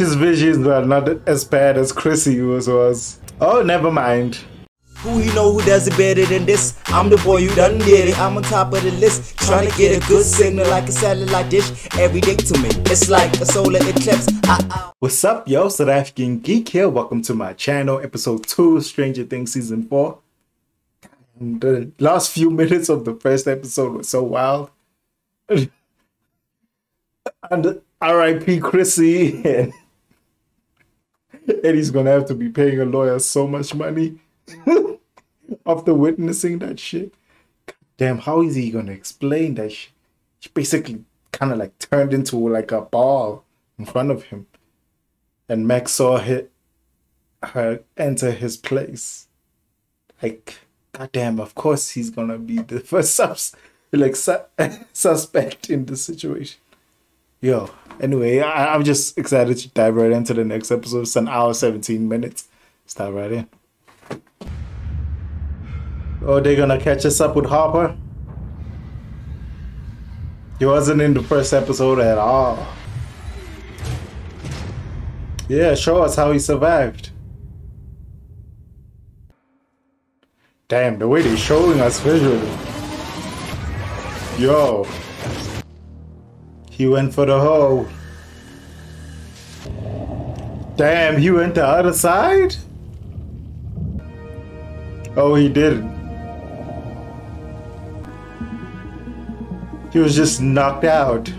his visions were not as bad as Chrissy was. was. Oh, never mind. Who you know who does it better than this? I'm the boy who done did it. I'm on top of the list, trying to get a good signal like a satellite dish every day to me. It's like a solar eclipse. I, I What's up, yo? South African Geek here. Welcome to my channel, episode two, Stranger Things season four. The last few minutes of the first episode was so wild. and R.I.P. Chrissy, and Eddie's gonna have to be paying a lawyer so much money after witnessing that shit. Damn, how is he gonna explain that shit? She basically kind of like turned into like a ball in front of him, and Max saw her enter his place. Like, goddamn, of course he's gonna be the first sus- like su- suspect in this situation. Yo, anyway, I- I'm just excited to dive right into the next episode. It's an hour, 17 minutes. Start right in. Oh, they're gonna catch us up with Hopper? He wasn't in the first episode at all. Yeah, show us how he survived. Damn, the way they're showing us visually. Yo. He went for the hole. Damn, he went the other side? Oh, he didn't. He was just knocked out.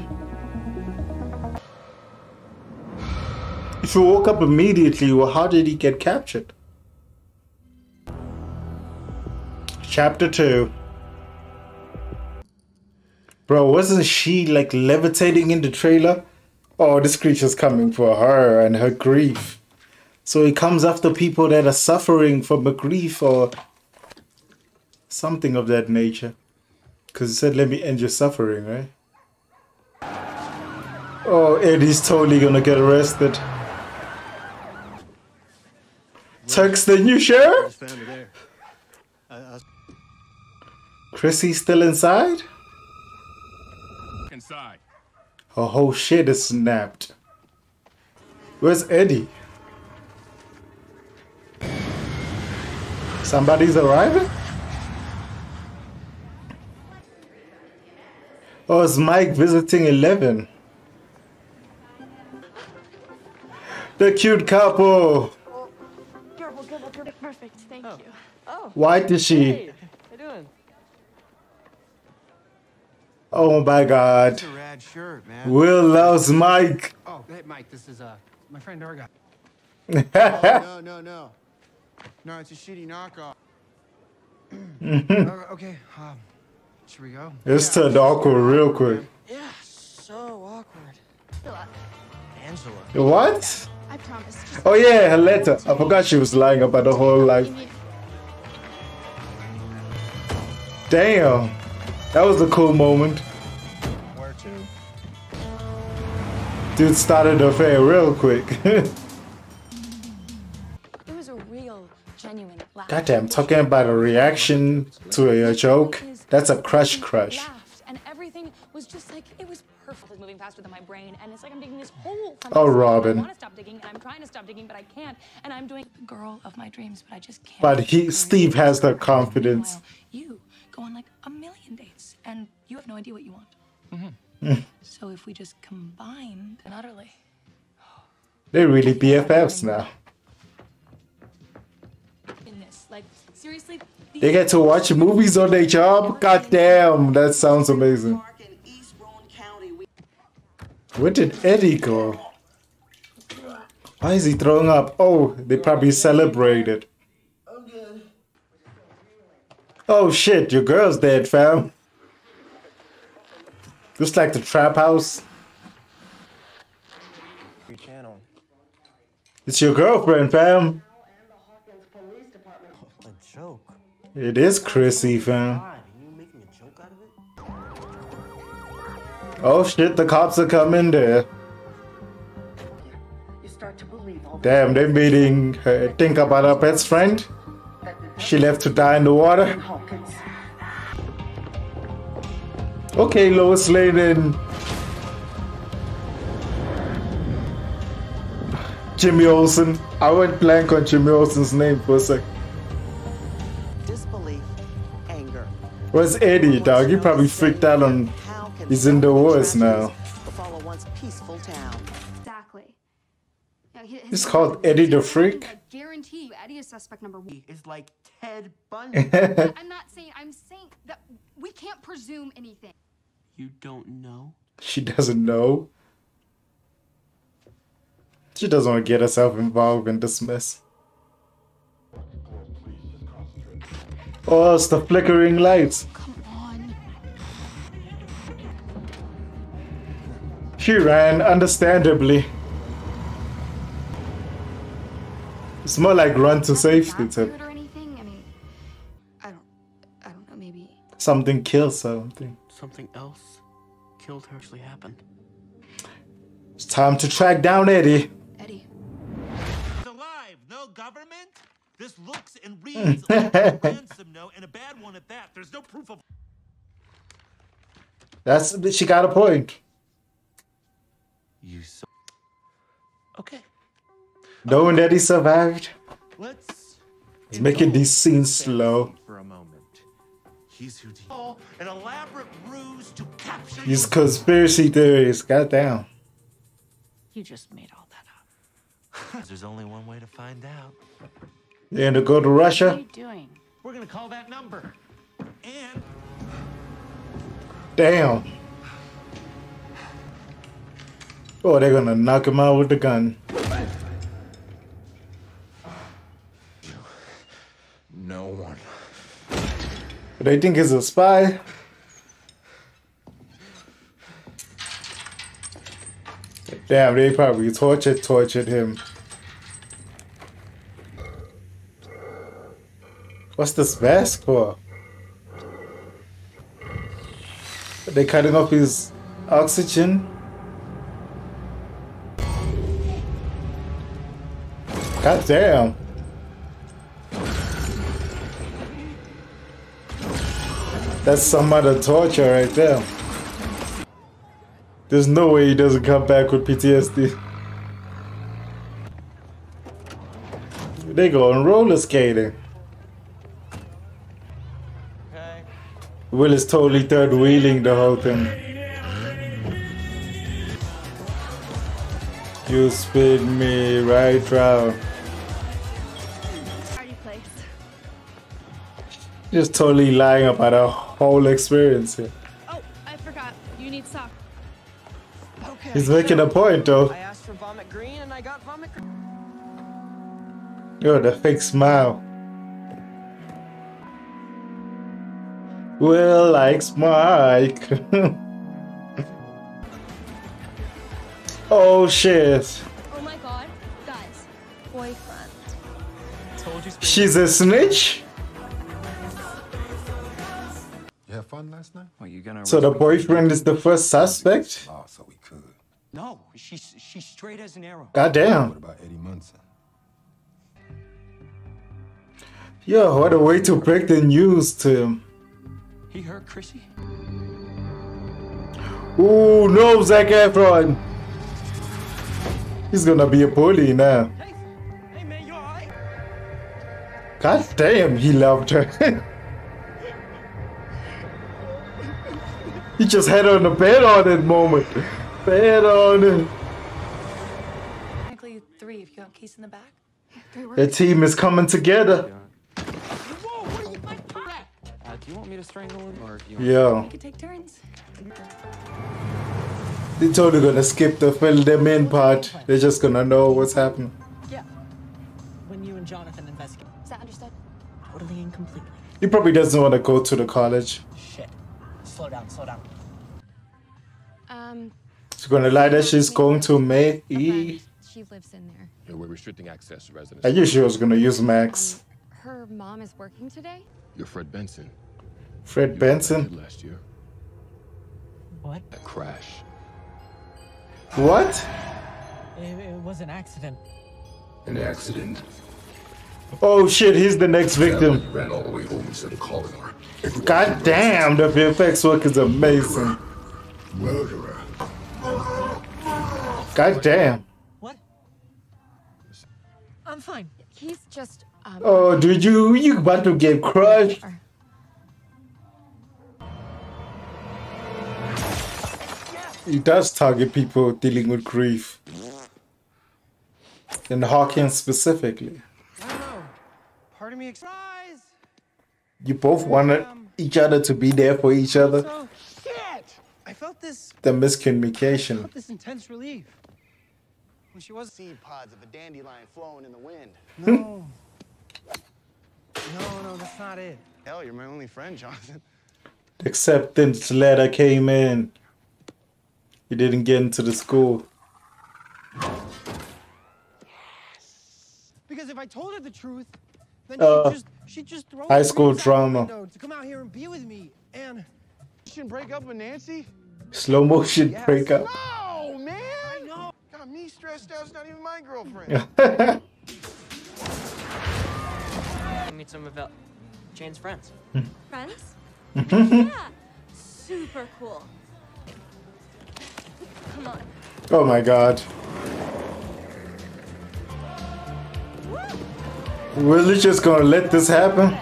If he woke up immediately, well, how did he get captured? Chapter 2. Bro, wasn't she like levitating in the trailer? Oh, this creature's coming for her and her grief. So he comes after people that are suffering from a grief or something of that nature. Because he said, let me end your suffering, right? Oh, Eddie's totally gonna get arrested. Turk's the new sheriff? Found her there. I, I was Chrissy's still inside? Inside. Her whole shit is snapped. Where's Eddie? Somebody's arriving? Oh, it's Mike visiting Eleven. The cute couple. Oh, careful, careful, careful. Perfect, thank you. Oh. Why did she? Oh my god. A rad shirt, man. Will loves Mike. Oh, hey, Mike, this is uh my friend Argyle. no, no, no. No, it's a shitty knockoff. Uh, okay, um, should we go? It's turned awkward real quick. Yeah, so awkward. Angela. What? I promise. Oh yeah, her letter. I forgot she was lying about the whole life. Damn. That was a cool moment. Where to? Dude started the affair real quick. It was a real, genuine laugh. Goddamn, talking about a reaction to a, joke. That's a crush crush. And everything was just like it was perfect. Moving faster than my brain, and it's like I'm digging this hole. Oh. Robin. I want to stop digging, and I'm trying to stop digging, but I can't. And I'm doing the girl of my dreams, but I just can't. But he- Steve has the confidence. Meanwhile, You go on like a million dates, and you have no idea what you want. Mm-hmm. so if we just combined and utterly. They're really BFFs now. in this. Like seriously, They get to watch movies on their job? God damn, that sounds amazing. Park in East Roane County. We Where did Eddie go? Why is he throwing up? Oh, they probably celebrated. Oh shit, your girl's dead, fam. Looks like the trap house. Your channel. It's your girlfriend, fam. A joke. It is Chrissy, fam. Why? Are you making a joke out of it? Oh shit, the cops are coming there. you start to believe all Damn, they're meeting her think about her best friend. She left to die in the water. Okay, Lois Lane and Jimmy Olsen. I went blank on Jimmy Olsen's name for a sec. Disbelief, anger. Where's Eddie, dog? He probably freaked out on. He's in the so many wars now. tragedies Befall peaceful town. Exactly. Yeah, It's called Eddie the. Freak? I guarantee you, Eddie is suspect number one. Is like Ted Bundy. I'm not saying. I'm saying that we can't presume anything. you don't know? She doesn't know. She doesn't want to get herself involved in this mess. Oh, it's the flickering lights. Come on. She ran, understandably. It's more like run to safety Not to or anything. I mean, I don't. I don't know. Maybe. something kill something. Something else killed her actually happened. It's time to track down Eddie. Eddie. He's alive. No government. This looks and reads like a ransom note, and a bad one at that. There's no proof of. That's she got a point. You so. Okay. Knowing that he survived. Let's. He's making these scenes slow. For a moment. He's Houdini. An elaborate ruse to capture. These your- conspiracy theories. Goddamn. You just made all that up. There's only one way to find out. You gonna go to Russia. What are you doing? We're gonna call that number. And Damn. Oh, they're gonna knock him out with the gun. No one. They think he's a spy. Damn, they probably tortured, tortured him. What's this mask for? Are they cutting off his oxygen? God damn. That's some other torture right there. There's no way he doesn't come back with PTSD. They go on roller skating. Okay. Will is totally third wheeling the whole thing. You spin me right round. Just totally lying about the whole experience here. Oh, I forgot. You need socks. Okay. He's making a point though. I asked for vomit green and I got vomit green. Yo, the fake smile. Will likes Mike. oh shit. Oh my god, guys, boyfriend. Told you. She's a snitch? Fun last night? Well, you gonna? So the boyfriend is the first suspect? Oh, so we could. No, she's she's straight as an arrow. God damn. What about Eddie Munson? Yo, what a way to break the news to him. He hurt Chrissy. Ooh, no, Zac Efron. He's gonna be a bully now. Hey, hey man, you alright? God damn, he loved her. he just had her on the bed on that moment. Bed on it. Technically three if you got keys in the back. Three. The team is coming together. Uh, do you want me to strangle him or do you? Yo, We could take turns. They're totally gonna skip the fill them in part. They're just gonna know what's happening. Yeah. When you and Jonathan investigate. Is that understood? Totally and completely. He probably doesn't want to go to the college. Shit. Slow down, slow down. Um, She's gonna lie that she's going to May. E. she lives in there. Yeah, we're restricting access to residents. I knew she was gonna use Max. Her mom is working today. You're Fred Benson. Fred You Benson. died last year. What? That crash. What? It, it was an accident. An accident. Oh shit, he's the next victim. ran all the way home instead of calling her. God damn, the VFX work is amazing. Murderer. God damn. What? I'm fine. He's just. Um, Oh, dude, you you about to get crushed. He does target people dealing with grief. And Hawkins specifically. I know. Part of me surprise. You both wanted each other to be there for each other. So shit. I felt this. The miscommunication. felt this intense relief. When she was seed pods of a dandelion flowing in the wind. No. no, no, that's not it. Hell, you're my only friend, Jonathan. The acceptance letter came in. You didn't get into the school. Yes. Because if I told her the truth, then Uh, she'd just she'd just throw high school dreams drama. to come out here and be with me. And shouldn't break up with Nancy. Slow motion Yes. breakup. No, man. I know. Got me stressed out. It's not even my girlfriend. Meet some of Jane's friends. Hmm. friends? yeah. Super cool. Come on. Oh my god. Really just gonna let this happen?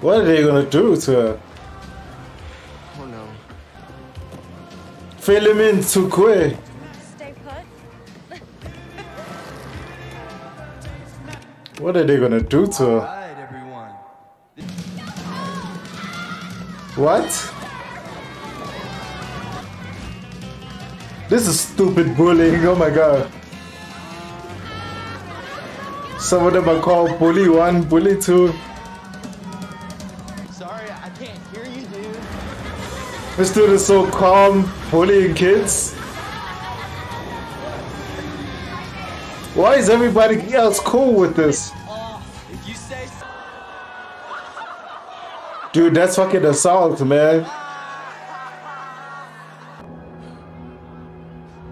What are they gonna do to her? filling in too quick What are they gonna do to her? What? This is stupid bullying, oh my god. Some of them are called bully 1, bully 2. This dude is so calm, bullying kids. Why is everybody else cool with this? Dude, that's fucking assault, man.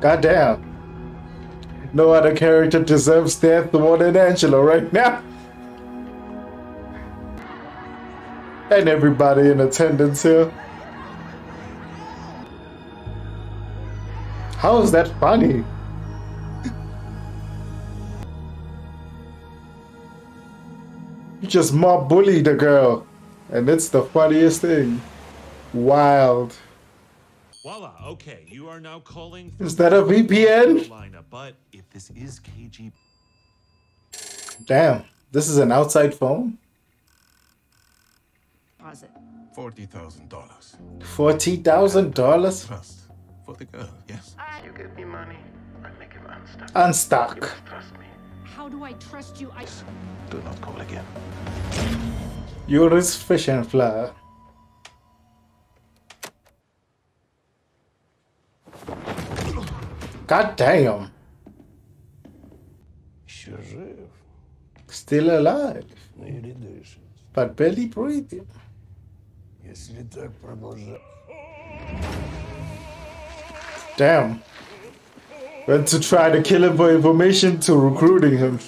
Goddamn. No other character deserves death more than Angela right now. And everybody in attendance here. How is that funny? You just mob bullied a girl. And it's the funniest thing. Wild. Voila. Okay, you are now calling. for Is that a VPN? Carolina, but if this is KG, Damn. This is an outside phone? Deposit. $40,000. $40,000? Trust. For the girl, yes? You give me money, I make him unstuck. Unstuck. Trust me. How do I trust you? I. Do not call again. Yuri's fishing fly. God damn. Еще жив. Still alive. Или дышит. But barely breathing. Если так продолжать. Damn. Went to try to kill him for information to recruiting him.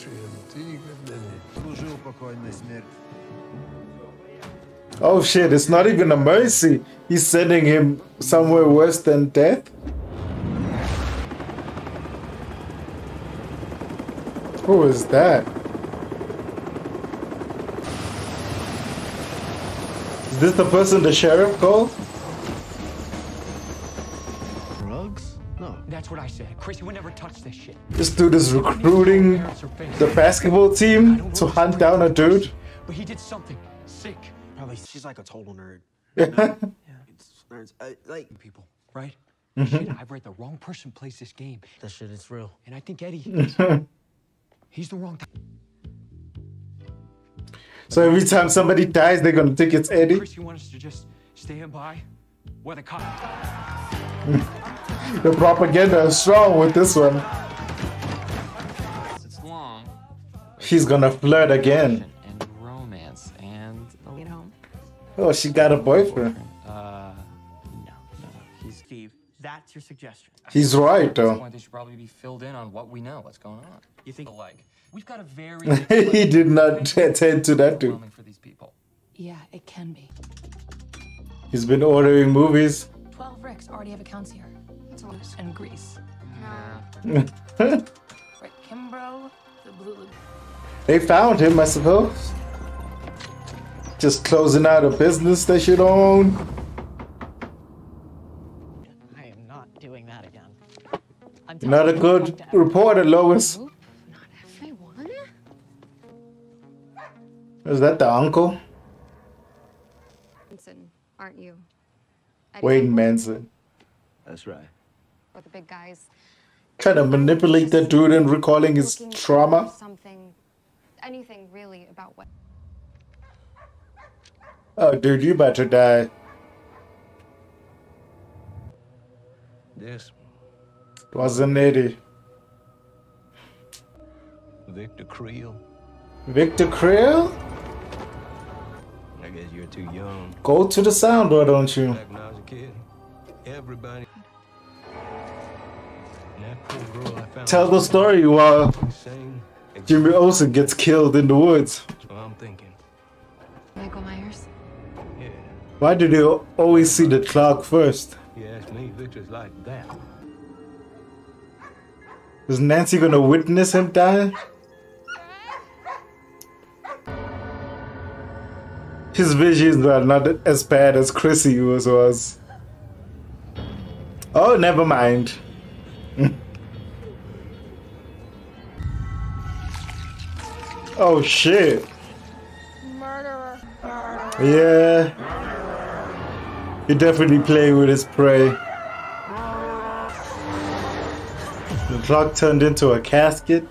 Oh shit, it's not even a mercy. He's sending him somewhere worse than death. Who is that? Is this the person the sheriff called? That's what I said. Chrissy would never touch this shit. This dude is recruiting the basketball team to hunt down a dude. But he did something sick. Probably she's like a total nerd. Yeah. It's nerds. Uh, like People, right? Mhm. Shit, I've read the wrong person plays this game. that shit is real. And I think Eddie, he's the wrong. so every time somebody dies, they're gonna think it's Eddie. Chris, you want us to just stand by? Where the cop? The propaganda is strong with this one. It's long. She's gonna flirt again. And romance and. Get home. Oh, she got a boyfriend. Uh, no, no, he's Steve, that's your suggestion. He's right At this though. point, they should probably be filled in on what we know, what's going on. You think like we've got a very he did not attend to that dude. for these people. Yeah, it can be. He's been ordering movies. 12 Ricks already have accounts here. And Greece. No. Right, Kimbrough, the Blue They found him, I suppose. Just closing out a business they should own. I am not doing that again. I'm Not a good fuck to everyone. reporter, Lois. Everyone? Is that the uncle? Munson, aren't you? Wayne Munson. That's right. Or the big guys. Trying to manipulate that dude and recalling his trauma. Something, anything really about what. Oh, dude, you about to die. This Wasn't it? Victor Creel. Victor Creel? I guess you're too young. Go to the sound, why don't you? Back when I was a kid, everybody. Tell the story while Jimmy Olsen gets killed in the woods. I'm thinking. Michael Myers? Yeah. Why do they always see the clock first? You ask me, Victor's like that. Is Nancy gonna witness him die? His visions are not as bad as Chrissy was. was. Oh, never mind. Oh shit. Murderer. Yeah. He definitely playing with his prey. The clock turned into a casket.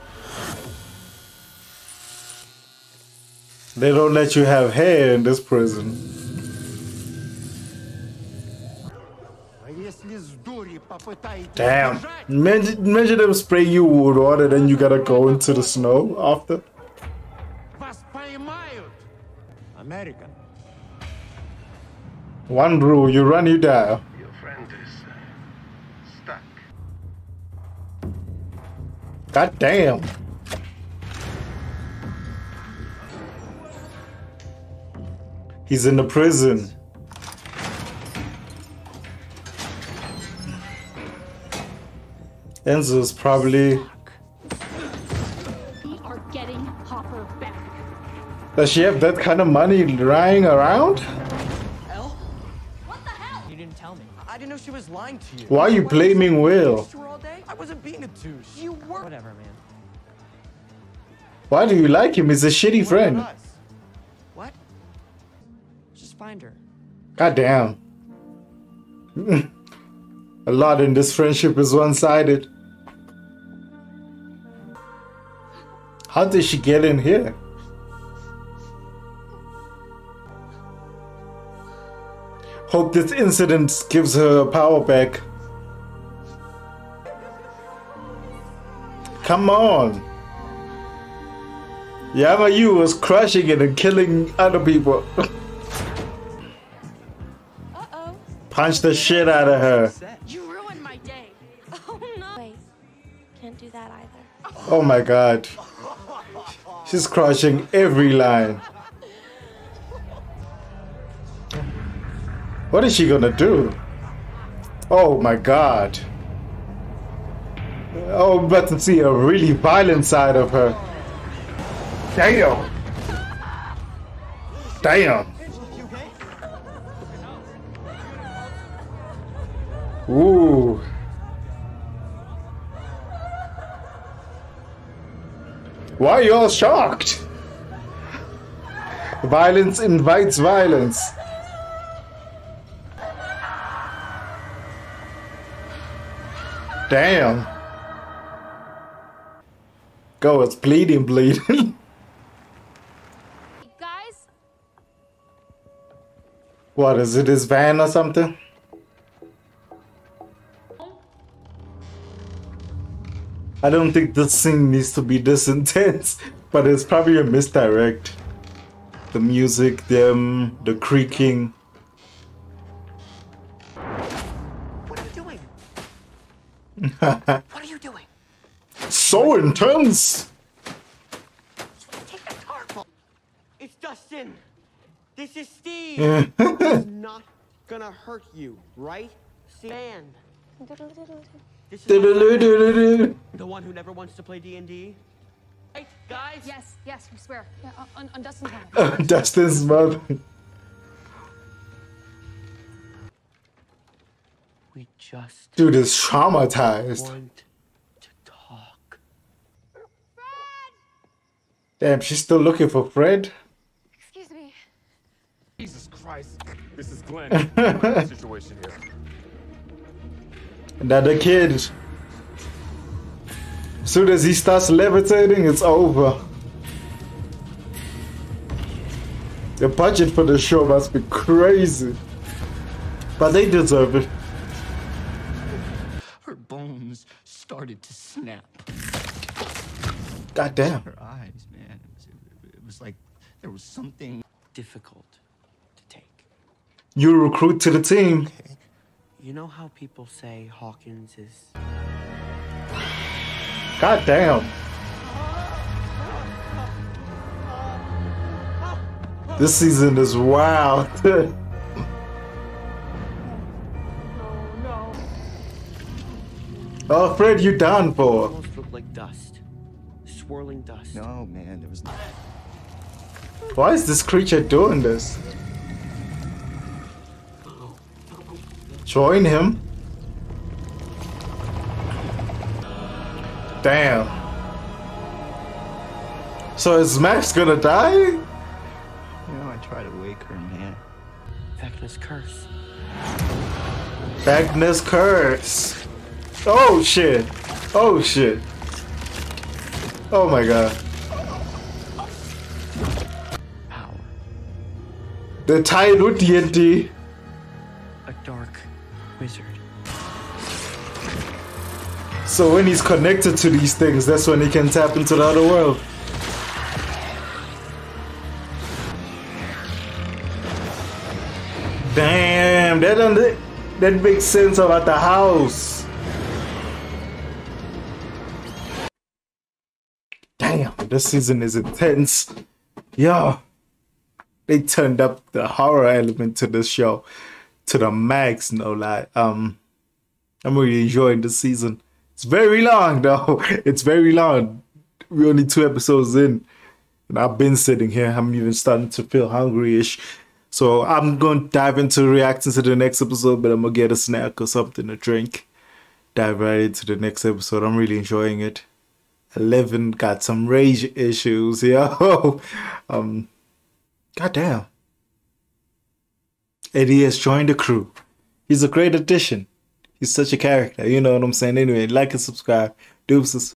They don't let you have hair in this prison. Damn. Imagine, imagine them spray you with water, then you gotta go into the snow after. One rule, you run, you die. Your friend is uh, stuck. God damn. He's in the prison. Enzo's probably. We are getting Hopper back. Does she have that kind of money lying around? Was lying to you. Why are you blaming Will? To her all day? I wasn't being a douche. You were. Whatever, man. Why do you like him? He's a shitty What friend. What? Just find her. God damn. a lot in this friendship is one sided. How did she get in here? Hope this incident gives her power back. Come on. Yama Yu was crushing it and killing other people. Uh-oh. Punch the shit out of her. You ruined my day. Oh no. Wait, can't do that either. Oh my god. She's crushing every line. What is she gonna do? Oh my god. Oh, I'm about to see a really violent side of her. Damn. Damn. Ooh. Why are you all shocked? Violence invites violence. Damn. Go, it's bleeding, bleeding. Guys? what is it, his van or something? I don't think this scene needs to be this intense, but it's probably a misdirect. The music, them, the creaking. What are you doing? So intense! Take the tarp. It's Dustin. This is Steve. He's not gonna hurt you, right? Stand. This is the one who never wants to play D&D. Hey, guys. Yes, yes, we swear. Yeah, on, on Dustin's mom. Dustin's mother. We just Dude is traumatized. to talk. Damn, she's still looking for Fred. Excuse me. Jesus Christ. This is Glenn. What's the situation here? Another kid. As soon as he starts levitating, it's over. The budget for the show must be crazy. But they deserve it. Started to snap. God damn. Her eyes, man. It was, it, it was like there was something Difficult to take. You recruit to the team. You know how people say Hawkins is God damn. This season is wild. oh, Fred, you done for. almost looked like dust. Swirling dust. No, man, there was no. Why is this creature doing this? Join him. Damn. So is Max gonna die? You know, I try to wake her, man. Vecna's curse. Magnus curse. Oh shit. Oh shit. Oh my god. Power. They're tied with A dark wizard. So when he's connected to these things, that's when he can tap into the other world. Damn, that that makes sense about the house. Damn, this season is intense. Yo, they turned up the horror element to this show to the max. No lie. Um, I'm really enjoying this season. It's very long though. It's very long. We're only two episodes in. And I've been sitting here. I'm even starting to feel hungry-ish. So I'm going to dive into reacting to the next episode, but I'm to get a snack or something to drink. Dive right into the next episode. I'm really enjoying it. 11 got some rage issues, yo. um, goddamn. Eddie has joined the crew. He's a great addition. He's such a character. You know what I'm saying? Anyway, like and subscribe. Deuces.